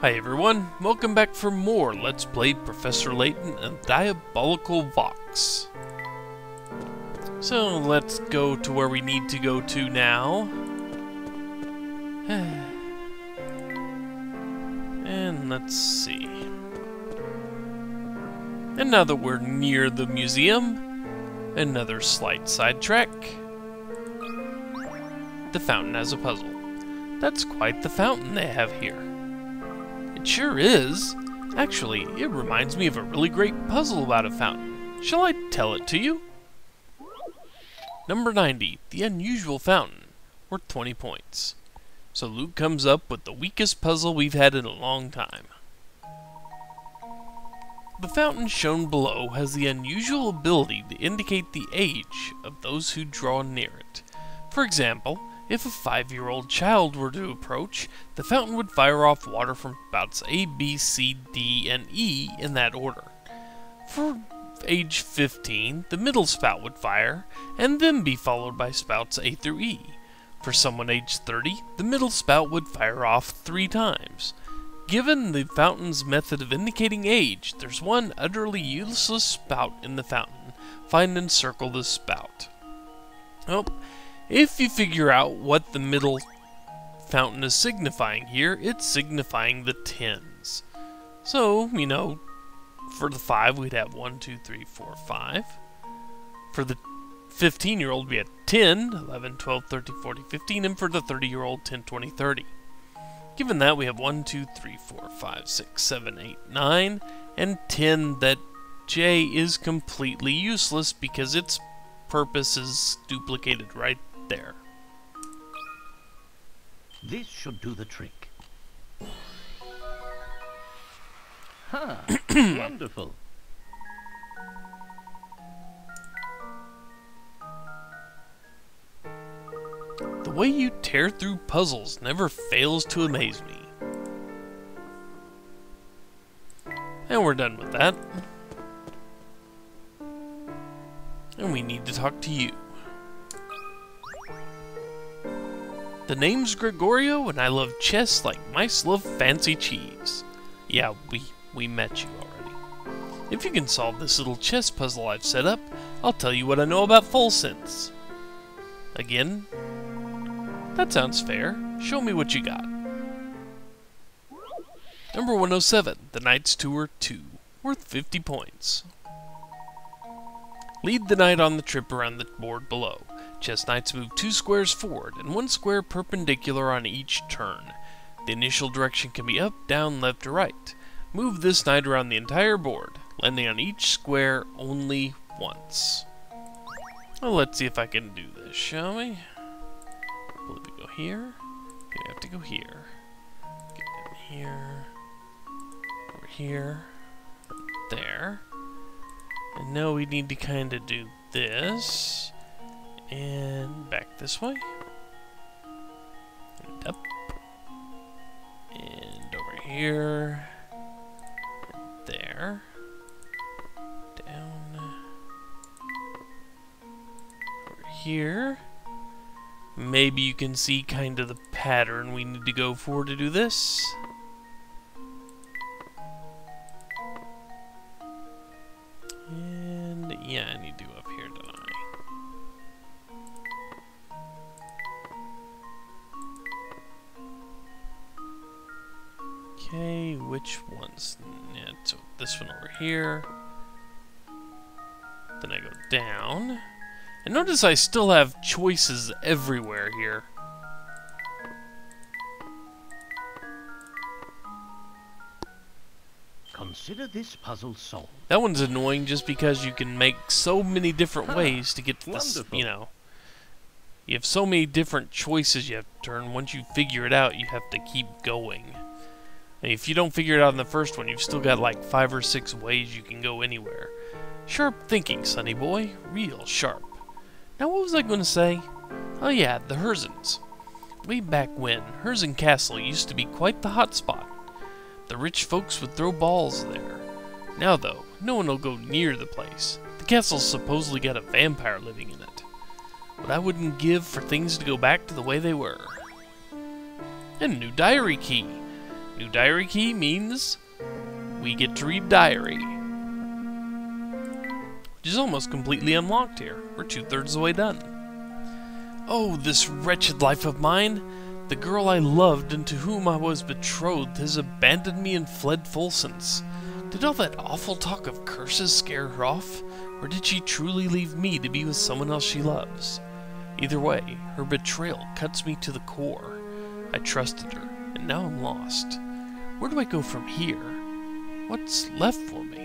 Hi everyone, welcome back for more Let's Play Professor Layton and Diabolical Box. So let's go to where we need to go to now. and let's see. And now that we're near the museum, another slight sidetrack. The fountain has a puzzle. That's quite the fountain they have here. It sure is. Actually, it reminds me of a really great puzzle about a fountain. Shall I tell it to you? Number 90, The Unusual Fountain, worth 20 points. So Luke comes up with the weakest puzzle we've had in a long time. The fountain shown below has the unusual ability to indicate the age of those who draw near it. For example, if a five-year-old child were to approach, the fountain would fire off water from spouts A, B, C, D, and E in that order. For age 15, the middle spout would fire, and then be followed by spouts A through E. For someone aged 30, the middle spout would fire off three times. Given the fountain's method of indicating age, there's one utterly useless spout in the fountain. Find and circle the spout. Oh, if you figure out what the middle fountain is signifying here, it's signifying the tens. So, you know, for the 5, we'd have 1, 2, 3, 4, 5. For the 15 year old, we had 10, 11, 12, 13, 14, 15, and for the 30 year old, 10, 20, 30. Given that, we have 1, 2, 3, 4, 5, 6, 7, 8, 9, and 10 that J is completely useless because its purpose is duplicated right there. This should do the trick. Ha! Wonderful. The way you tear through puzzles never fails to amaze me. And we're done with that. And we need to talk to you. The name's Gregorio, and I love chess like mice love fancy cheese. Yeah, we, we met you already. If you can solve this little chess puzzle I've set up, I'll tell you what I know about Folsense. Again? That sounds fair. Show me what you got. Number 107, The Knight's Tour 2, worth 50 points. Lead the knight on the trip around the board below. Chess knights move two squares forward and one square perpendicular on each turn. The initial direction can be up, down, left, or right. Move this knight around the entire board, landing on each square only once. Well, let's see if I can do this, shall we? I believe we go here. We have to go here. Get in here. Over here. There. And now we need to kind of do this. And back this way. And up. And over here. There. Down. Over here. Maybe you can see kind of the pattern we need to go for to do this. And yeah, I need to up which one's yeah, so this one over here. Then I go down. And notice I still have choices everywhere here. Consider this puzzle solved. That one's annoying just because you can make so many different ah, ways to get to this, you know. You have so many different choices you have to turn. Once you figure it out, you have to keep going. And if you don't figure it out in the first one, you've still got like five or six ways you can go anywhere. Sharp thinking, sonny boy. Real sharp. Now, what was I going to say? Oh yeah, the Herzens. Way back when, Herzen Castle used to be quite the hot spot. The rich folks would throw balls there. Now, though, no one will go near the place. The castle's supposedly got a vampire living in it. But I wouldn't give for things to go back to the way they were. And a new diary key. New diary key means we get to read diary. Which is almost completely unlocked here. We're two thirds of the way done. Oh, this wretched life of mine! The girl I loved and to whom I was betrothed has abandoned me and fled Folsense. Did all that awful talk of curses scare her off, or did she truly leave me to be with someone else she loves? Either way, her betrayal cuts me to the core. I trusted her, and now I'm lost. Where do I go from here? What's left for me?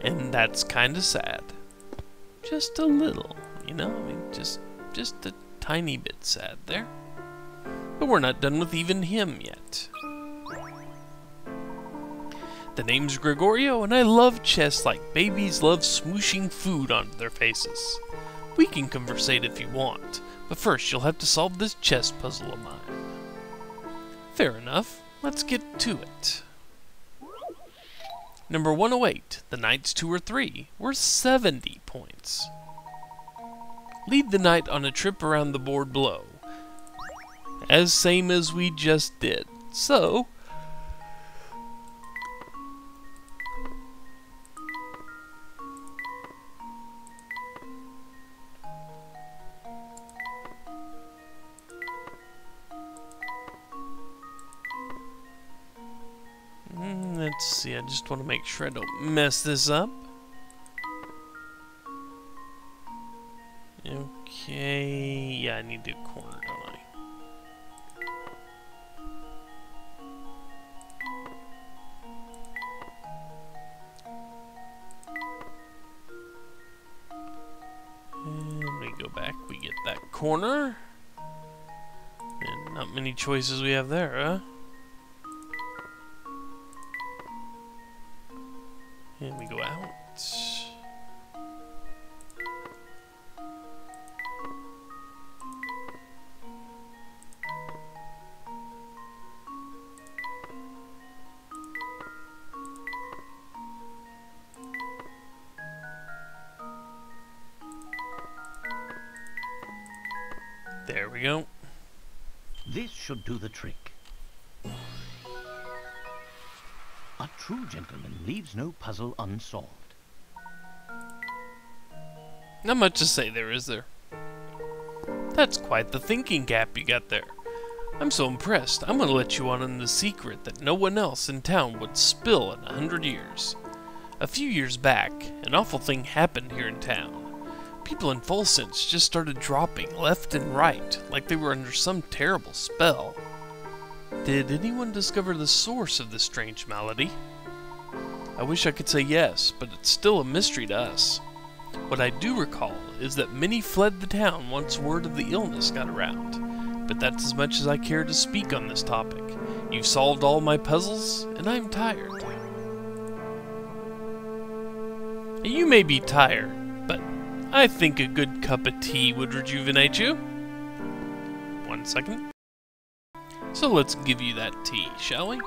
And that's kinda sad. Just a little, you know? I mean, just, just a tiny bit sad there. But we're not done with even him yet. The name's Gregorio, and I love chess like babies love smooshing food onto their faces. We can conversate if you want, but first you'll have to solve this chess puzzle of mine. Fair enough, let's get to it. Number 108, the knight's Tour 3, worth 70 points. Lead the knight on a trip around the board below. As same as we just did. So, just want to make sure I don't mess this up. Okay, yeah, I need to corner, don't? And we go back, we get that corner. And not many choices we have there, huh? And we go out. There we go. This should do the trick. True gentleman leaves no puzzle unsolved. Not much to say there, is there? That's quite the thinking gap you got there. I'm so impressed, I'm gonna let you on in the secret that no one else in town would spill in a hundred years. A few years back, an awful thing happened here in town. People in Folsense just started dropping left and right, like they were under some terrible spell. Did anyone discover the source of this strange malady? I wish I could say yes, but it's still a mystery to us. What I do recall is that many fled the town once word of the illness got around, but that's as much as I care to speak on this topic. You've solved all my puzzles, and I'm tired. You may be tired, but I think a good cup of tea would rejuvenate you. One second. So let's give you that tea, shall we?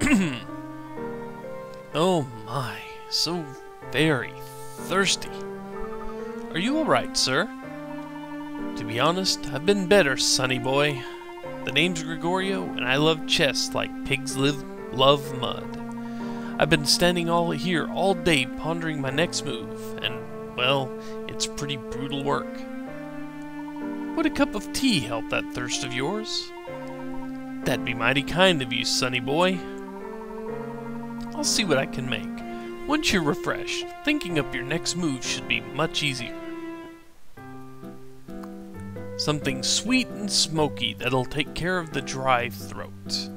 oh my, so very thirsty. Are you alright, sir? To be honest, I've been better, sonny boy. The name's Gregorio, and I love chess like pigs live love mud. I've been standing all here all day pondering my next move, and, well, it's pretty brutal work. Would a cup of tea help that thirst of yours? That'd be mighty kind of you, sonny boy. I'll see what I can make. Once you're refreshed, thinking up your next move should be much easier. Something sweet and smoky that'll take care of the dry throat.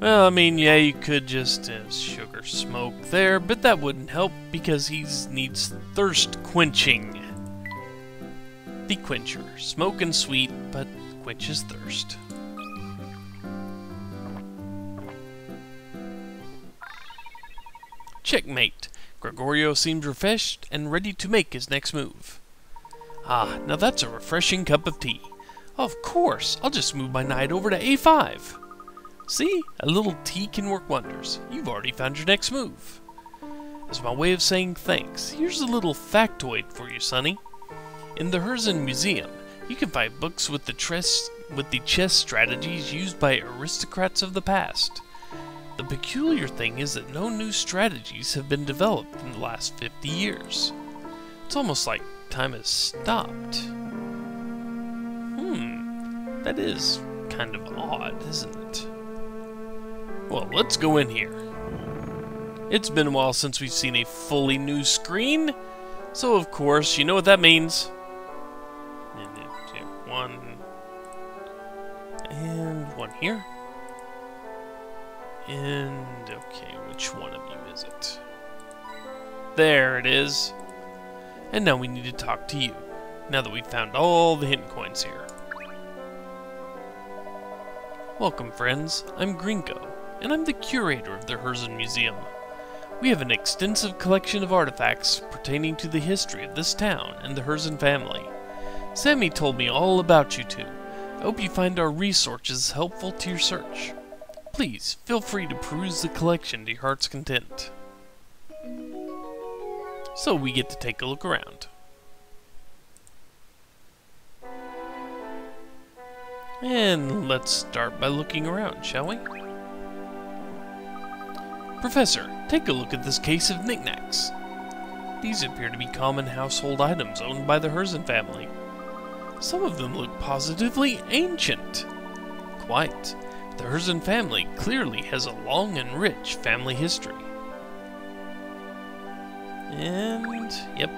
Well, I mean, yeah, you could just uh, sugar smoke there, but that wouldn't help because he needs thirst quenching. The quencher. Smoke and sweet, but quenches thirst. Checkmate. Gregorio seems refreshed and ready to make his next move. Ah, now that's a refreshing cup of tea. Of course, I'll just move my knight over to a5. See, a little tea can work wonders. You've already found your next move. As my way of saying thanks, here's a little factoid for you, Sonny. In the Herzen Museum, You can find books with the with the chess strategies used by aristocrats of the past. The peculiar thing is that no new strategies have been developed in the last 50 years. It's almost like time has stopped. Hmm, that is kind of odd, isn't it? Well, let's go in here. It's been a while since we've seen a fully new screen, so of course, you know what that means. One, and one here. And, okay, which one of you is it? There it is. And now we need to talk to you, now that we've found all the hidden coins here. Welcome, friends. I'm Gringo, and I'm the curator of the Herzen Museum. We have an extensive collection of artifacts pertaining to the history of this town and the Herzen family. Sammy told me all about you two. I hope you find our resources helpful to your search. Please, feel free to peruse the collection to your heart's content. So we get to take a look around. And let's start by looking around, shall we? Professor, take a look at this case of knickknacks. These appear to be common household items owned by the Herzen family. Some of them look positively ancient. Quite. The Herzen family clearly has a long and rich family history. And, yep.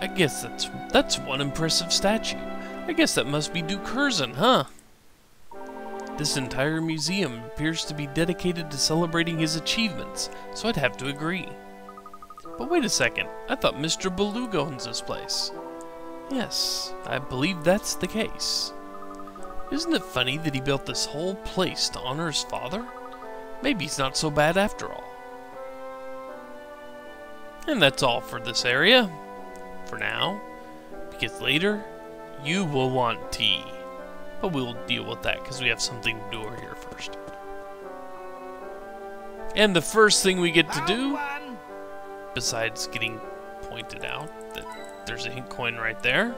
I guess that's that's one impressive statue. I guess that must be Duke Herzen, huh? This entire museum appears to be dedicated to celebrating his achievements, so I'd have to agree. But wait a second, I thought Mr. Beluga owns this place. Yes, I believe that's the case. Isn't it funny that he built this whole place to honor his father? Maybe he's not so bad after all. And that's all for this area. For now. Because later, you will want tea. But we'll deal with that because we have something to do over here first. And the first thing we get to do, besides getting pointed out that there's a hint coin right there,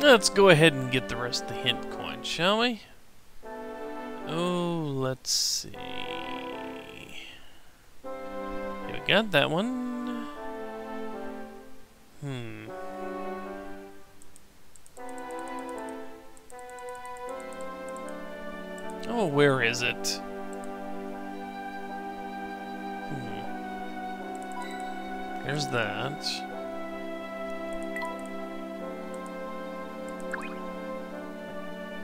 let's go ahead and get the rest of the hint coin, shall we? Oh, let's see. Okay, we got that one. Hmm. Oh, where is it? Hmm. There's that.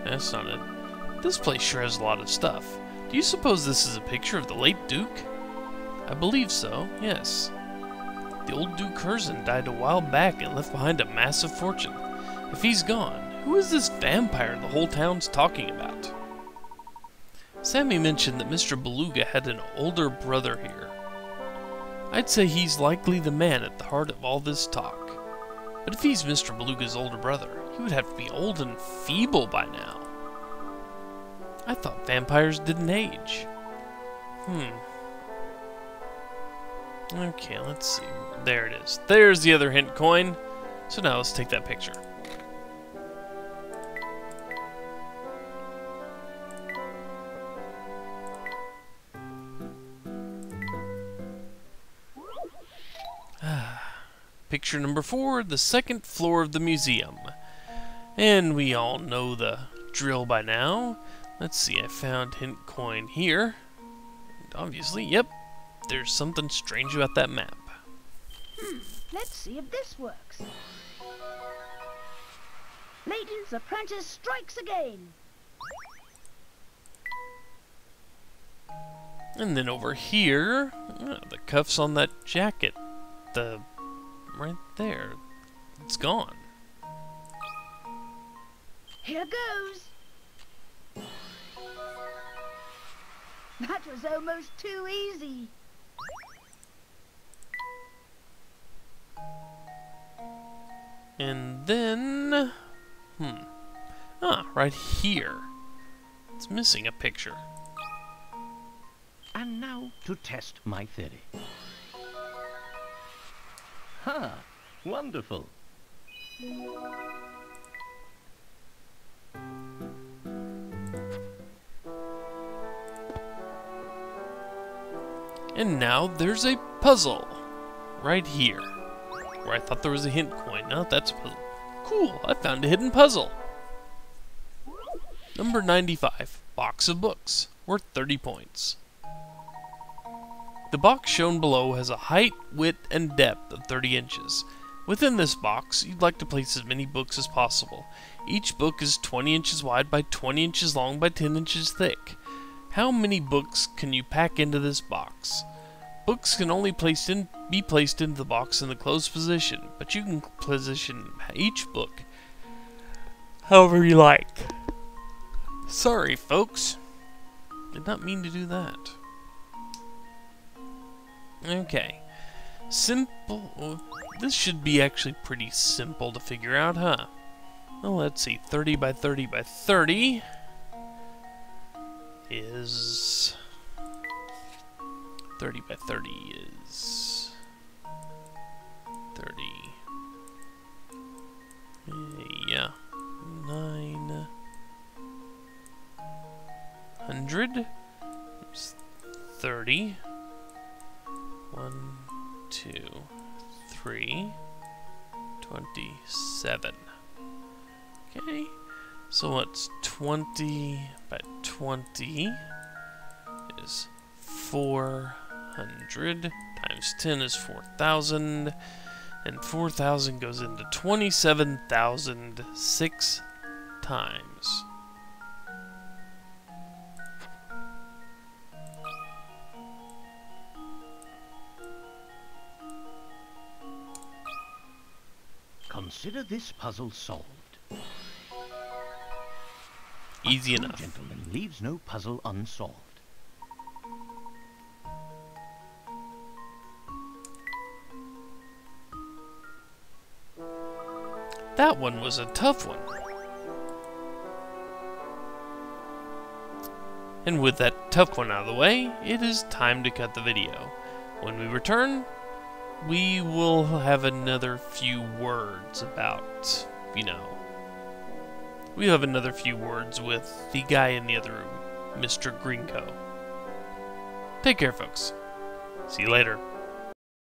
Eh, That's not it. This place sure has a lot of stuff. Do you suppose this is a picture of the late Duke? I believe so, yes. The old Duke Herzen died a while back and left behind a massive fortune. If he's gone, who is this vampire the whole town's talking about? Sammy mentioned that Mr. Beluga had an older brother here. I'd say he's likely the man at the heart of all this talk. But if he's Mr. Beluga's older brother, he would have to be old and feeble by now. I thought vampires didn't age. Hmm. Okay, let's see. There it is. There's the other hint coin. So now let's take that picture. Picture number four, the second floor of the museum. And we all know the drill by now. Let's see, I found hint coin here. And obviously, yep, there's something strange about that map. Hmm, let's see if this works. Layton's apprentice strikes again. And then over here, oh, the cuffs on that jacket. The right there. It's gone. Here goes. That was almost too easy. And then... Hmm. Ah, right here. It's missing a picture. And now to test my theory. Ha! Wonderful. And now there's a puzzle right here. Where I thought there was a hint coin. No, that's a puzzle. Cool, I found a hidden puzzle. Number 95, Box of Books, worth 30 points. The box shown below has a height, width, and depth of 30 inches. Within this box, you'd like to place as many books as possible. Each book is 20 inches wide by 20 inches long by 10 inches thick. How many books can you pack into this box? Books can only placed in, be placed into the box in the closed position, but you can position each book however you like. Sorry, folks. Did not mean to do that. Okay. Simple. This should be actually pretty simple to figure out, huh? Well, let's see. 30 by 30 by 30 is 30 by 30 is 30 Eh, yeah. 9 hundred There's 30 1 2 3 27 okay. So what's 20 by 20 is 400 times 10 is 4,000 and 4,000 goes into 27,006 times. Consider this puzzle solved. Easy enough. gentleman leaves no puzzle unsolved. That one was a tough one. And with that tough one out of the way, it is time to cut the video. When we return, we will have another few words about, you know, we have another few words with the guy in the other room, Mr. Gringo. Take care, folks. See you later.